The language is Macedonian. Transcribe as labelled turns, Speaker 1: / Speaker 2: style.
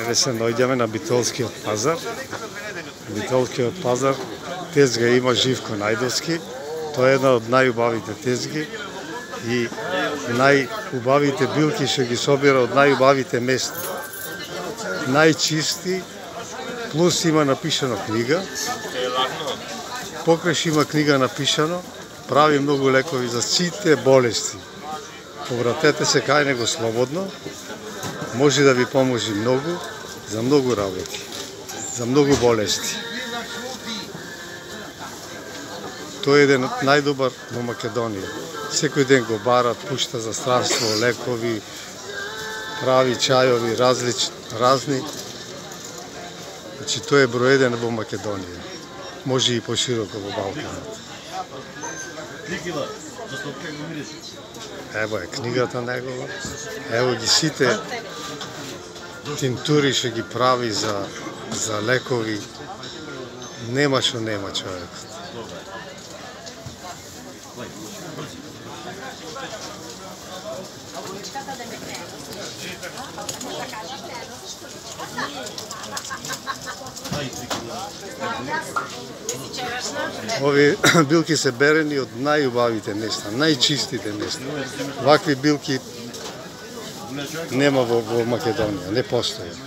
Speaker 1: Еве се наоѓаме на Битолскиот пазар. Битолскиот пазар тезга има Живко Најдовски. Тоа е една од најубавите тезги и најубавите билки што ги собира од најубавите места. Најчисти, плюс има напишано книга. Покрај има книга напишано, прави многу лекови за сите болести. Обратете се кај него слободно, може да ви поможи многу за многу работи, за многу болести. Тој е еден од најдобар во Македонија. Секој ден го барат, пушта за стравство, лекови, прави чајови, различни, разни. Значи, тој е број еден во Македонија. Може и пошироко во Балканот. Ево е книгата негова. Ево ги сите тинтури што ги прави за, за лекови. Нема што нема човекот. Ови билки се берени од најубавите места, најчистите места. Вакви билки нема во, во Македонија, не постојат.